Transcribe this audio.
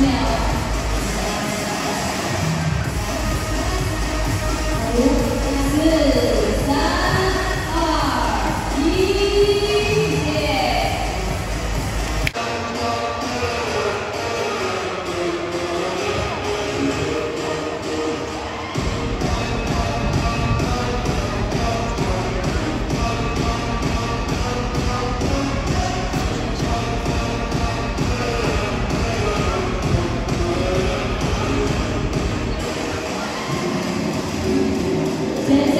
Now. Moisés